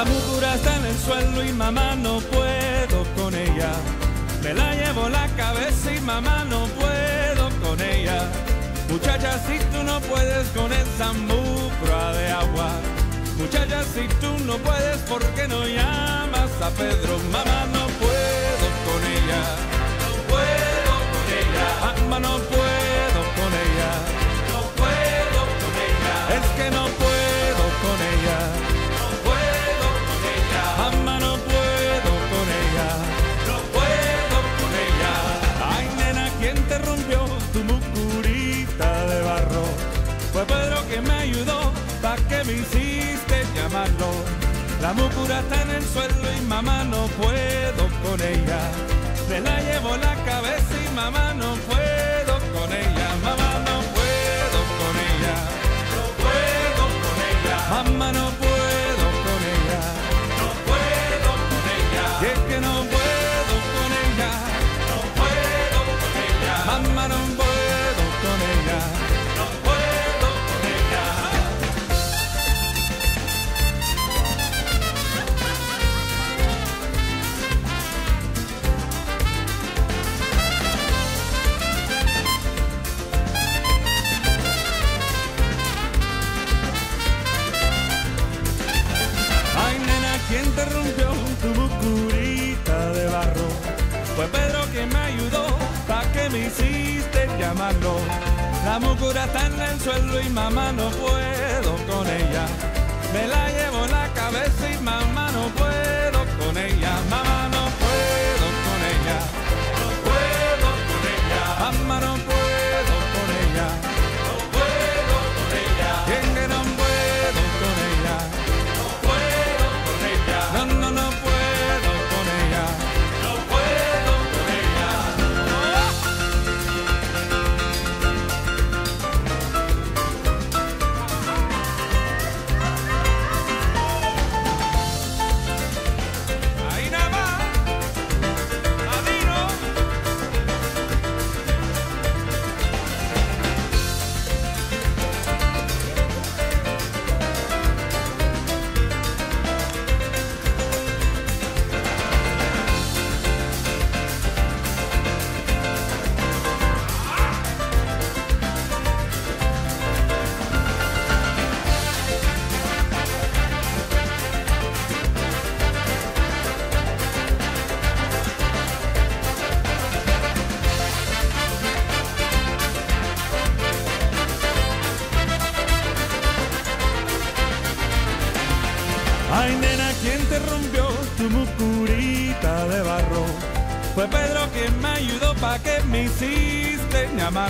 La mucura está en el suelo y mamá no puedo con ella. Me la llevo la cabeza y mamá no puedo con ella. Muchacha, si tú no puedes con esa mucra de agua. Muchacha, si tú no puedes, ¿por qué no llamas a Pedro? Mamá, no puedo con ella. No puedo con ella. Mamá, no me ayudó, ¿pa' que me hiciste llamarlo? La mucura está en el suelo y mamá no puedo con ella. Se la llevo la cabeza y mamá no puedo tu bucurita de barro? Fue Pedro que me ayudó, ¿pa' que me hiciste llamarlo? La mucura está en el suelo y mamá no puedo con ella. Me la llevo Ay, nena, ¿quién te rompió tu mucurita de barro? Fue Pedro quien me ayudó pa' que me hiciste llamar.